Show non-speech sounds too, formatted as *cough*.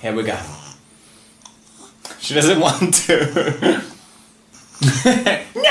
Here we go. She doesn't want to. No, *laughs* *laughs*